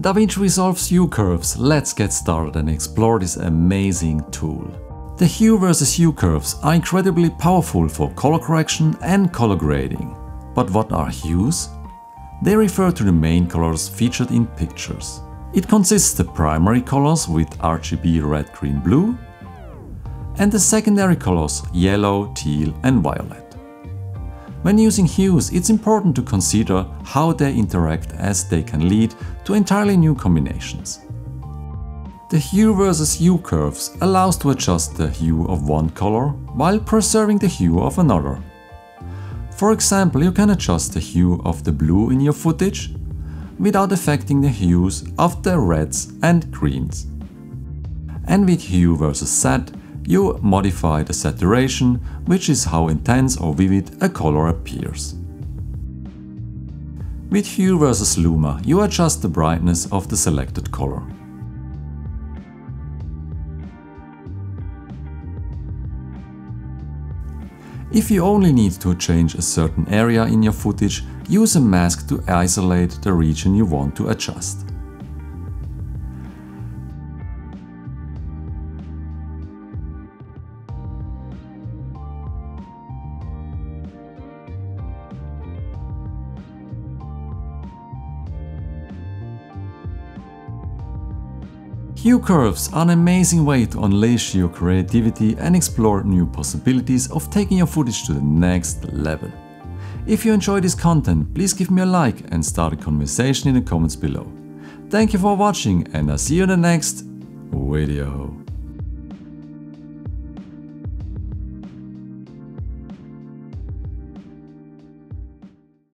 DaVinci Resolve Hue Curves, let's get started and explore this amazing tool. The hue versus hue curves are incredibly powerful for color correction and color grading. But what are hues? They refer to the main colors featured in pictures. It consists the primary colors with RGB red, green, blue and the secondary colors yellow, teal and violet. When using hues, it's important to consider how they interact as they can lead to entirely new combinations. The hue versus hue curves allows to adjust the hue of one color while preserving the hue of another. For example, you can adjust the hue of the blue in your footage without affecting the hues of the reds and greens. And with hue versus sat, you modify the saturation, which is how intense or vivid a color appears. With hue versus luma, you adjust the brightness of the selected color. If you only need to change a certain area in your footage, use a mask to isolate the region you want to adjust. Hue curves are an amazing way to unleash your creativity and explore new possibilities of taking your footage to the next level. If you enjoy this content, please give me a like and start a conversation in the comments below. Thank you for watching and I'll see you in the next video.